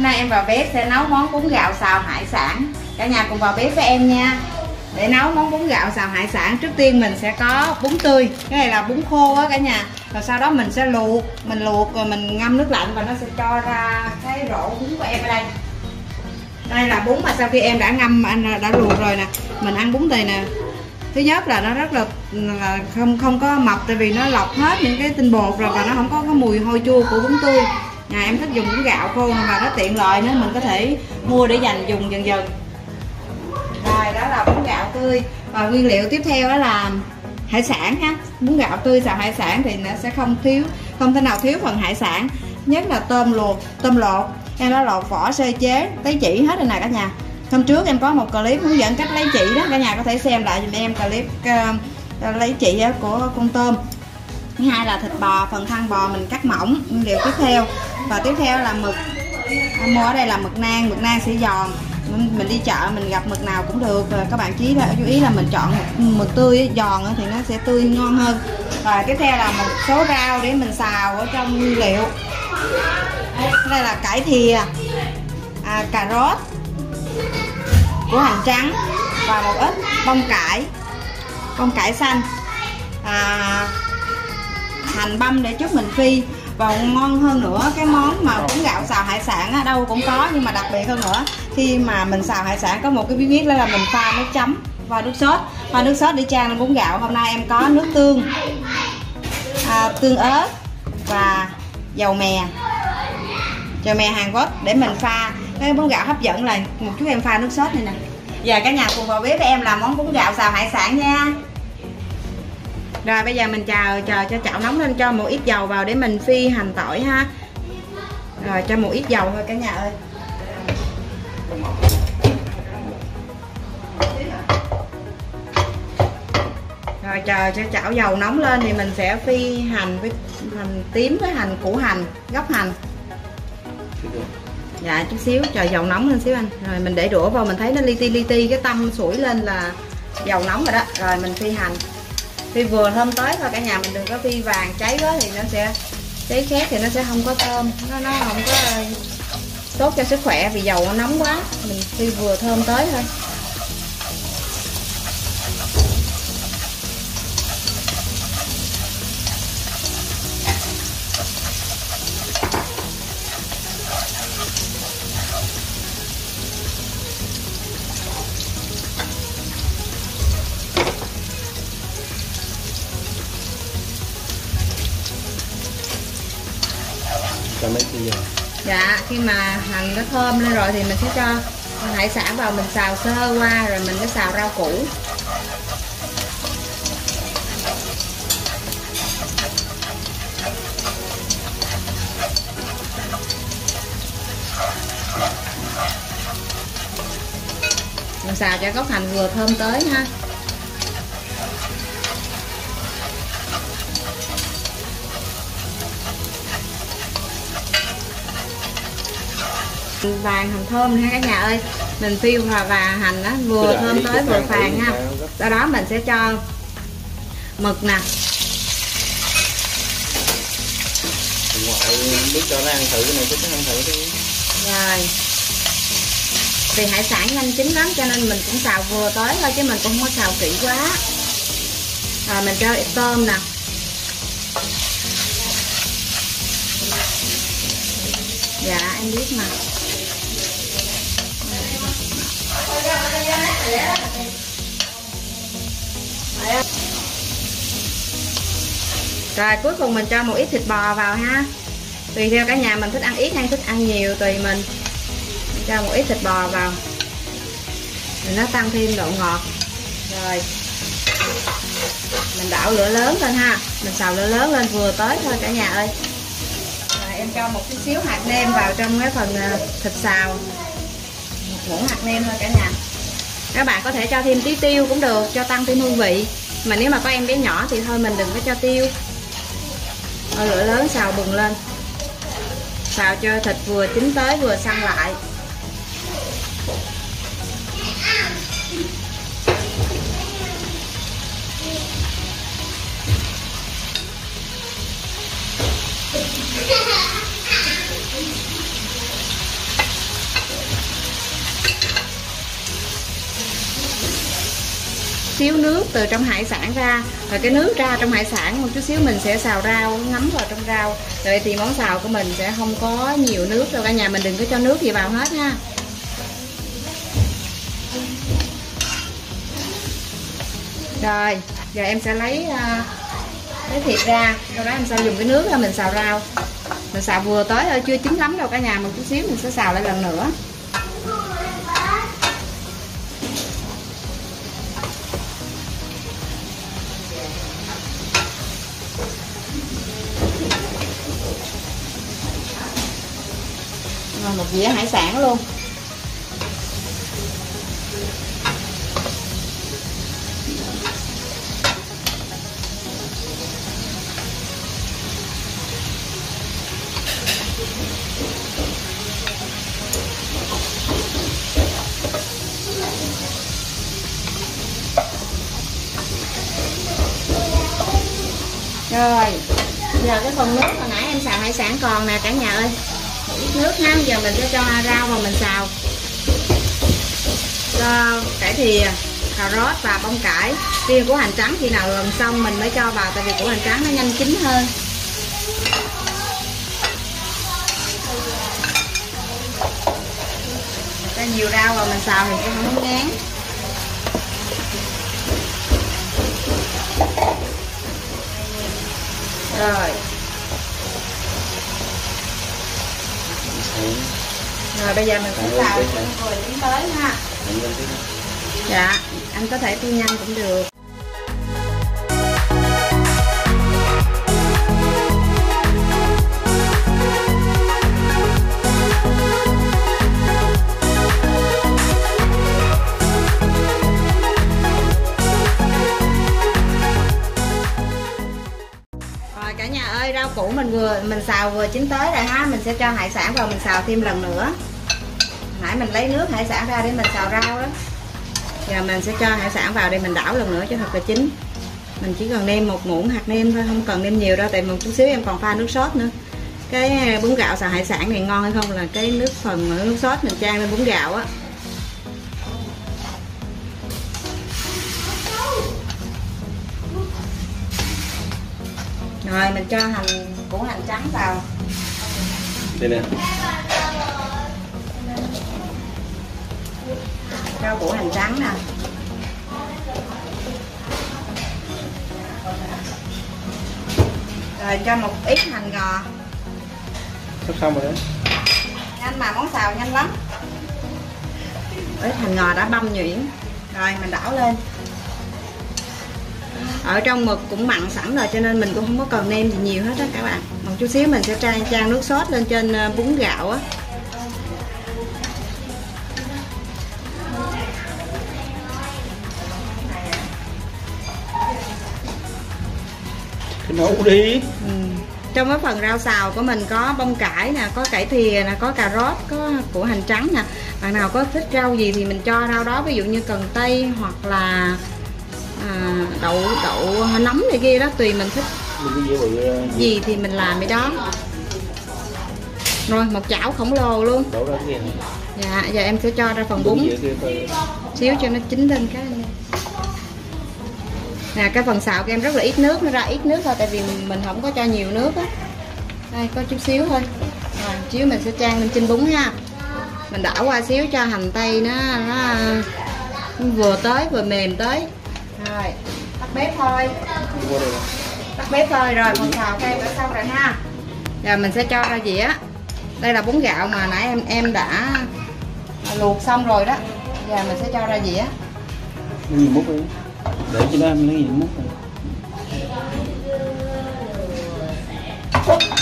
Hôm nay em vào bếp sẽ nấu món bún gạo xào hải sản. Cả nhà cùng vào bếp với em nha. Để nấu món bún gạo xào hải sản Trước tiên mình sẽ có bún tươi. Cái này là bún khô á cả nhà. Rồi sau đó mình sẽ luộc Mình luộc rồi mình ngâm nước lạnh Và nó sẽ cho ra cái rổ bún của em ở đây. Đây là bún mà sau khi em đã ngâm Anh đã luộc rồi nè. Mình ăn bún này nè. Thứ nhất là nó rất là, là không không có mập tại vì nó lọc hết những cái tinh bột rồi và nó không có cái mùi hôi chua của bún tươi nhà em thích dùng bún gạo khô mà nó tiện lợi nữa mình có thể mua để dành dùng dần dần. Rồi đó là bún gạo tươi. Và nguyên liệu tiếp theo đó là hải sản ha. Bún gạo tươi xào hải sản thì nó sẽ không thiếu không thể nào thiếu phần hải sản nhất là tôm luộc tôm lột. Em đã lột vỏ sơ chế tới chỉ hết rồi này cả nhà. Hôm trước em có một clip hướng dẫn cách lấy chỉ đó cả nhà có thể xem lại giùm em clip uh, lấy chỉ của con tôm. Thứ hai là thịt bò phần thân bò mình cắt mỏng nguyên liệu tiếp theo và tiếp theo là mực. Em mua ở đây là mực nang mực nang sẽ giòn. Mình đi chợ mình gặp mực nào cũng được. Rồi các bạn chí là chú ý là mình chọn mực, mực tươi giòn thì nó sẽ tươi ngon hơn. Và tiếp theo là một số rau để mình xào ở trong nguyên liệu. Đây là cải thìa à, cà rốt của hành trắng và một ít bông cải bông cải xanh. À, hành băm để chút mình phi và ngon hơn nữa cái món mà bún gạo xào hải sản ở đâu cũng có nhưng mà đặc biệt hơn nữa. Khi mà mình xào hải sản có một cái bí quyết đó là mình pha nước chấm và nước sốt. Pha nước sốt để trang lên bún gạo. Hôm nay em có nước tương à, tương ớt và dầu mè. Dầu mè Hàn Quốc để mình pha. Cái bún gạo hấp dẫn là một chút em pha nước sốt này nè. Giờ cả nhà cùng vào bếp với em làm món bún gạo xào hải sản nha rồi, bây giờ mình chờ chờ cho chảo nóng lên, cho một ít dầu vào để mình phi hành tỏi ha. Rồi, cho một ít dầu thôi, cả nhà ơi. Rồi, chờ cho chảo dầu nóng lên thì mình sẽ phi hành với, hành tím với hành, củ hành, gốc hành. Dạ chút xíu, chờ dầu nóng lên xíu anh. Rồi, mình để đũa vào, mình thấy nó li ti li ti, cái tâm sủi lên là dầu nóng rồi đó. Rồi, mình phi hành phi vừa thơm tới thôi, cả nhà mình đừng có phi vàng cháy quá thì nó sẽ cháy khét thì nó sẽ không có thơm. Nó nó không có tốt cho sức khỏe vì dầu nó nóng quá. Mình phi vừa thơm tới thôi. Mấy kia giờ? Dạ khi mà hành nó thơm lên rồi thì mình sẽ cho hải sản vào, mình xào sơ qua, rồi mình mới xào rau củ. Mình xào cho gốc hành vừa thơm tới ha. Vàng hành thơm ha cả nhà ơi. Mình phiêu và và hành đó vừa thơm tới vừa vàng ha. Sau đó mình sẽ cho mực nè. Ngoại biết cho nó ăn thử cái này chứ ăn thử đi. Rồi. Vì hải sản nhanh chín lắm cho nên mình cũng xào vừa tới thôi chứ mình cũng không có xào kỹ quá. Rồi mình cho tôm nè. Dạ em biết mà rồi, cuối cùng mình cho một ít thịt bò vào ha. Tùy theo cả nhà mình thích ăn ít hay thích ăn nhiều, tùy mình. Mình cho một ít thịt bò vào. Để nó tăng thêm độ ngọt. Rồi. Mình đảo lửa lớn lên ha. Mình xào lửa lớn lên vừa tới thôi cả nhà ơi. Rồi, em cho một chút xíu hạt nêm vào trong cái phần à, thịt xào muỗng hạt nêm thôi cả nhà. Các bạn có thể cho thêm tí tiêu cũng được, cho tăng thêm hương vị. Mà nếu mà có em bé nhỏ thì thôi mình đừng có cho tiêu. Ở lửa lớn, xào bừng lên. Xào cho thịt vừa chín tới vừa săn lại. Xíu nước từ trong hải sản ra. Rồi cái nước ra trong hải sản, một chút xíu mình sẽ xào rau, ngấm vào trong rau. Vậy thì món xào của mình sẽ không có nhiều nước đâu cả, nhà mình đừng có cho nước gì vào hết ha. Rồi, giờ em sẽ lấy cái lấy thịt ra, sau đó em sẽ dùng cái nước ra mình xào rau. Mình xào vừa tới thôi chưa chín lắm đâu cả nhà, một chút xíu mình sẽ xào lại lần nữa. Một dĩa hải sản luôn. Rồi, giờ cái phần nước hồi nãy em xào hải sản còn nè cả nhà ơi nước ha giờ mình sẽ cho rau vào mình xào. Cho cải thìa, cà rốt và bông cải. Riêng của hành trắng khi nào gần xong mình mới cho vào, tại vì của hành trắng nó nhanh chín hơn. Cho nhiều rau vào mình xào thì cũng không ngán. Rồi. Rồi bây giờ mình sẽ xào rồi tiến tới ha. Dạ anh có thể thu nhanh cũng được. Rồi cả nhà ơi rau củ mình vừa mình xào vừa chín tới rồi ha. Mình sẽ cho hải sản vào mình xào thêm lần nữa nãy mình lấy nước hải sản ra để mình xào rau đó. Giờ mình sẽ cho hải sản vào đây mình đảo lần nữa cho thật là chín. Mình chỉ cần nêm một muỗng hạt nêm thôi, không cần nêm nhiều đâu, tại một chút xíu em còn pha nước sốt nữa. Cái à, bún gạo xào hải sản này ngon hay không là cái nước phần nước sốt mình trang lên bún gạo á. Rồi, mình cho hành, củ hành trắng vào. Đây nè. Rau củ hành trắng nè. Rồi cho một ít hành ngò. Sắp xong rồi đấy? Nhanh mà món xào nhanh lắm. Ít hành ngò đã băm nhuyễn. Rồi mình đảo lên. Ở trong mực cũng mặn sẵn rồi cho nên mình cũng không có cần nêm gì nhiều hết á các bạn. Một chút xíu mình sẽ trang trang nước sốt lên trên ờ, bún gạo á nấu đi. Ừ. trong cái phần rau xào của mình có bông cải nè có cải thìa nè có cà rốt có củ hành trắng nè. Bạn nào có thích rau gì thì mình cho rau đó ví dụ như cần tây hoặc là à, đậu đậu nấm này kia đó tùy mình thích. Mình ờ, gì thì mình làm cái đó. Rồi một chảo khổng lồ luôn. Dạ giờ em sẽ cho ra phần bún. xíu cho nó chín lên cái nè cái phần xào của em rất là ít nước nó ra ít nước thôi tại vì mình không có cho nhiều nước á. Đây có chút xíu thôi. Rồi xíu mình sẽ trang lên trên bún ha. Mình đảo qua xíu cho hành tây nó nó, nó vừa tới vừa mềm tới. Rồi tắt bếp thôi. Tắt bếp thôi rồi phần xào của em đã xong rồi ha. Giờ mình sẽ cho ra dĩa. Đây là bún gạo mà nãy em em đã luộc xong rồi đó. Giờ mình sẽ cho ra dĩa. Lấy múc đi? Để cho nó em lấy gì múc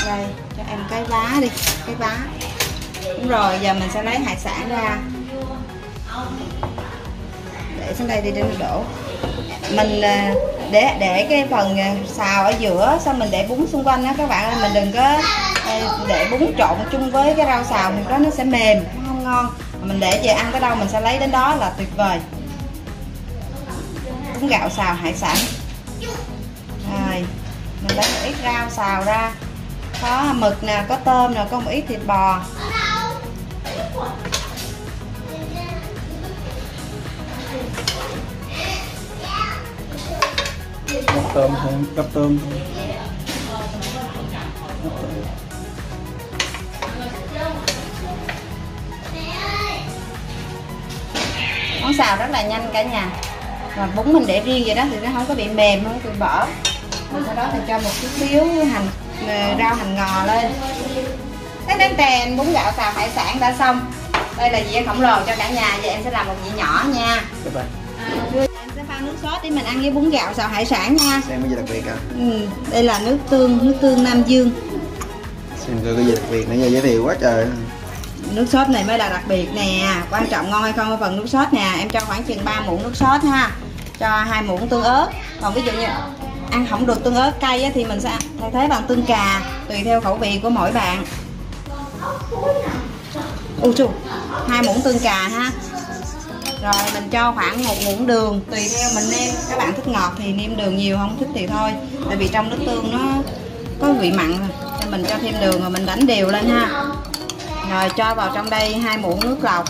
đây, cho em cái vá đi, cái vá đúng rồi, giờ mình sẽ lấy hải sản ra. Để xuống đây đi, để đổ. Mình à, để để cái phần à, xào ở giữa, xong mình để bún xung quanh đó các bạn ơi, mình đừng có à, để bún trộn chung với cái rau xào thì đó nó sẽ mềm, nó không ngon. Mình để về ăn tới đâu mình sẽ lấy đến đó là tuyệt vời bún gạo xào hải sản. Rồi mình lấy một ít rau xào ra. Có mực nè có tôm nè có một ít thịt bò. Tôm gắp tôm thôi Gắp tôm. món xào rất là nhanh cả nhà mà bún mình để riêng vậy đó thì nó không có bị mềm không có bị bở rồi sau đó thì cho một chút xíu hành ờ, rau hành ngò lên. Thế đến tèn bún gạo xào hải sản đã xong. Đây là dĩa khổng lồ cho cả nhà và em sẽ làm một dĩa nhỏ nha. Các bạn em sẽ pha nước sốt để mình ăn với bún gạo xào hải sản nha. Xem cái gì đặc biệt à ừ, đây là nước tương nước tương nam dương. Xem coi cái gì đặc biệt giờ giới thiệu quá trời. Nước sốt này mới là đặc biệt nè. Quan trọng ngon hay không ở phần nước sốt nè. Em cho khoảng chừng 3 muỗng nước sốt ha cho hai muỗng tương ớt. Còn ví dụ như ăn không được tương ớt cay á, thì mình sẽ thay thế bằng tương cà tùy theo khẩu vị của mỗi bạn. U chu hai muỗng tương cà ha. Rồi mình cho khoảng một muỗng đường tùy theo mình nêm. Các bạn thích ngọt thì nêm đường nhiều không thích thì thôi. Tại vì trong nước tương nó có vị mặn rồi nên mình cho thêm đường rồi mình đánh đều lên ha. Rồi cho vào trong đây hai muỗng nước lọc.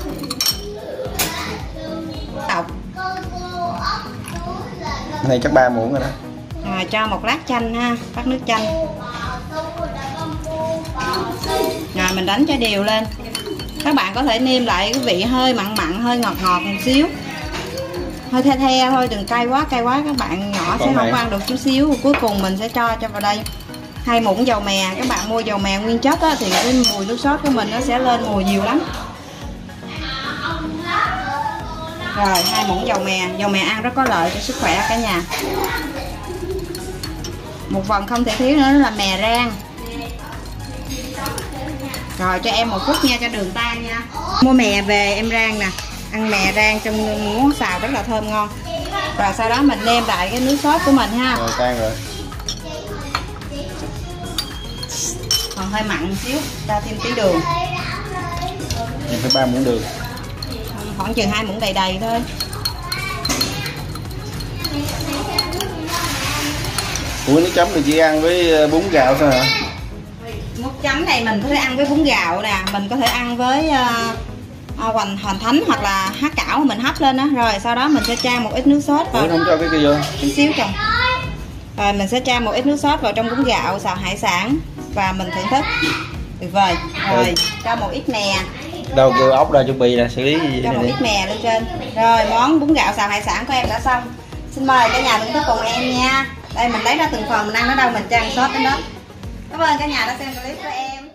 Này chắc ba muỗng rồi đó. Rồi cho một lát chanh ha vắt nước chanh. Rồi mình đánh cho đều lên. Các bạn có thể nêm lại cái vị hơi mặn mặn hơi ngọt ngọt một xíu. Hơi the the thôi đừng cay quá cay quá các bạn nhỏ sẽ Còn không này. có ăn được chút xíu. Cuối cùng mình sẽ cho cho vào đây. Hai muỗng dầu mè các bạn mua dầu mè nguyên chất á, thì cái mùi nước sốt của mình nó sẽ lên mùi nhiều lắm rồi hai muỗng dầu mè. Dầu mè ăn rất có lợi cho sức khỏe cả nhà. Một phần không thể thiếu nữa là mè rang. Rồi cho em một phút nha cho đường tan nha. Mua mè về em rang nè. Ăn mè rang trong món xào rất là thơm ngon. Rồi sau đó mình nêm lại cái nước sốt của mình ha. Rồi tan rồi. Còn hơi mặn một xíu cho thêm tí đường. Em phải ba muỗng đường khoảng chừng hai muỗng đầy đầy thôi. Ủa nước chấm thì chỉ ăn với ờ, bún gạo thôi hả? Nước chấm này mình có thể ăn với bún gạo nè mình có thể ăn với uh, hoành hoành thánh hoặc là há cảo mình hấp lên đó rồi sau đó mình sẽ chan một ít nước sốt ủa vào không cho cái kia vô. Chút xíu chồng rồi mình sẽ chan một ít nước sốt vào trong bún gạo xào hải sản và mình thưởng thức. Tuyệt vời. Rồi. Cho một ít mè đâu kêu ốc ra chuẩn bị là xử lý gì cho một ít mè lên trên. Rồi món bún gạo xào hải sản của em đã xong. Xin mời cả nhà thưởng thức cùng em nha. Đây mình lấy ra từng phần mình ăn ở đâu mình chan sốt đến đó. Cảm ơn cả nhà đã xem clip của em